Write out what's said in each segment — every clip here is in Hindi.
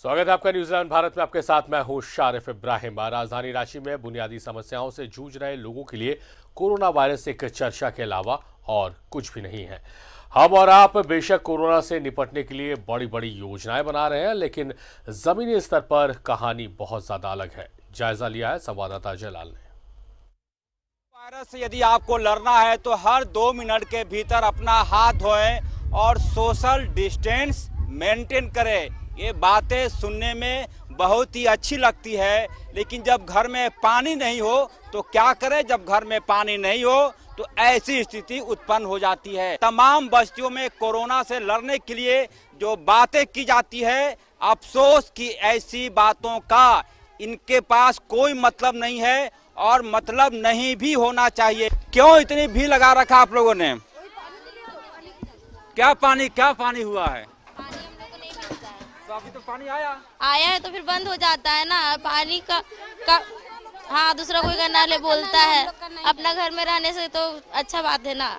स्वागत है आपका न्यूजीलैंड भारत में। आपके साथ मैं हूँ शारिफ इब्राहिम। राजधानी रांची में बुनियादी समस्याओं से जूझ रहे लोगों के लिए कोरोना वायरस एक चर्चा के अलावा और कुछ भी नहीं है। हम और आप बेशक कोरोना से निपटने के लिए बड़ी बड़ी योजनाएँ बना रहे हैं, लेकिन जमीनी स्तर पर कहानी बहुत ज़्यादा अलग है। जायजा लिया है संवाददाता जयलाल ने। वायरस से यदि आपको लड़ना है तो हर दो मिनट के भीतर अपना हाथ धोएँ और सोशल डिस्टेंस मेंटेन करें। ये बातें सुनने में बहुत ही अच्छी लगती है, लेकिन जब घर में पानी नहीं हो तो क्या करें? जब घर में पानी नहीं हो तो ऐसी स्थिति उत्पन्न हो जाती है। तमाम बस्तियों में कोरोना से लड़ने के लिए जो बातें की जाती है, अफसोस की ऐसी बातों का इनके पास कोई मतलब नहीं है और मतलब नहीं भी होना चाहिए। क्यों इतनी भीड़ लगा रखा आप लोगों ने? क्या पानी क्या पानी हुआ है? तो अभी तो पानी आया। आया है तो फिर बंद हो जाता है ना पानी का, का हाँ दूसरा कोई का नाले बोलता है। अपना घर में रहने से तो अच्छा बात है ना।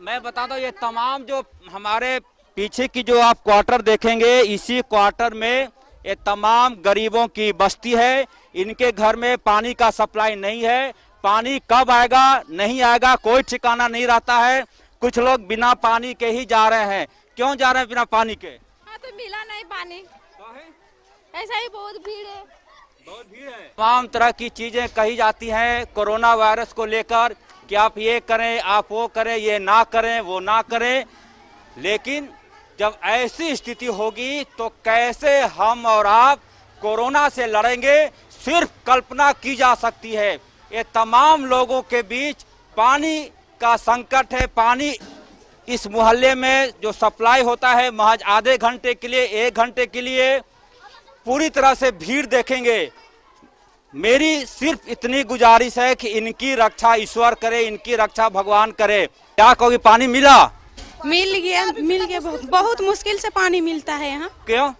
मैं बता दो ये तमाम जो हमारे पीछे की जो आप क्वार्टर देखेंगे इसी क्वार्टर में ये तमाम गरीबों की बस्ती है। इनके घर में पानी का सप्लाई नहीं है। पानी कब आएगा नहीं आएगा कोई ठिकाना नहीं रहता है। कुछ लोग बिना पानी के ही जा रहे हैं। क्यों जा रहे हैं बिना पानी के? मिला नहीं पानी। ऐसा ही बहुत भीड़ है। बहुत भीड़ है। तमाम तरह की चीज़ें कही जाती हैं कोरोना वायरस को लेकर। कि आप ये करें आप वो करें ये ना करें वो ना करें। लेकिन जब ऐसी स्थिति होगी तो कैसे हम और आप कोरोना से लड़ेंगे सिर्फ़ कल्पना की जा सकती है। ये तमाम लोगों के बीच पानी का संकट है पानी इस मोहल्ले में जो सप्लाई होता है महज आधे घंटे के लिए एक घंटे के लिए पूरी तरह से भीड़ देखेंगे। मेरी सिर्फ़ इतनी गुजारिश है कि इनकी रक्षा ईश्वर करे इनकी रक्षा भगवान करे। क्या कहोगे पानी मिला? मिल गया मिल गया बहुत, बहुत मुश्किल से पानी मिलता है यहाँ। क्यों?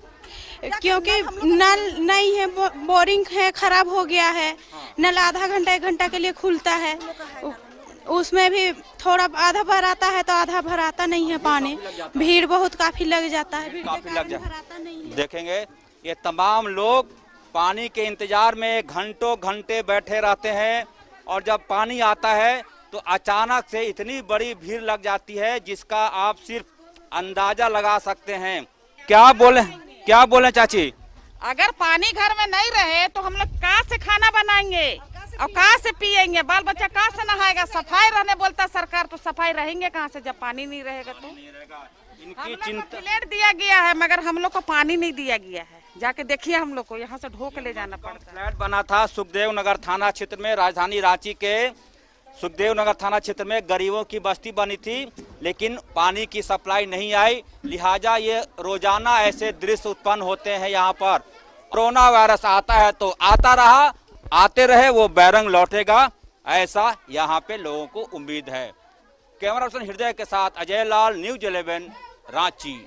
क्योंकि नल नहीं है बोरिंग है खराब हो गया है। नल आधा घंटा एक घंटा के लिए खुलता है। उसमें भी थोड़ा आधा भर आता है तो आधा भर आता नहीं है पानी। भीड़ बहुत काफ़ी लग जाता है। भीड़ काफ़ी लग कारण जा- भर आता नहीं है। देखेंगे ये तमाम लोग पानी के इंतज़ार में घंटों घंटे बैठे रहते हैं और जब पानी आता है तो अचानक से इतनी बड़ी भीड़ लग जाती है जिसका आप सिर्फ़ अंदाज़ा लगा सकते हैं। क्या बोले क्या बोले चाची? अगर पानी घर में नहीं रहे तो हम लोग कहाँ से खाना बनाएँगे? और कहाँ से पियेंगे? बाल बच्चा कहाँ से नहाएगा? सफ़ाई रहने बोलता सरकार तो सफ़ाई रहेंगे कहाँ से जब पानी नहीं रहेगा तो? इनकी चिंता प्लेट दिया गया है मगर हम लोग को पानी नहीं दिया गया है। जाके देखिए हम लोग को यहाँ से ढो के ले जाना पड़ता है। फ्लैट बना था सुखदेव नगर थाना क्षेत्र में राजधानी रांची के। सुखदेव नगर थाना क्षेत्र में गरीबों की बस्ती बनी थी लेकिन पानी की सप्लाई नहीं आई। लिहाजा ये रोज़ाना ऐसे दृश्य उत्पन्न होते हैं यहाँ पर। कोरोना वायरस आता है तो आता रहा आते रहे, वो बैरंग लौटेगा। ऐसा यहाँ पे लोगों को उम्मीद है। कैमरा पर्सन हृदय के साथ अजय लाल न्यूज़ इलेवन, रांची।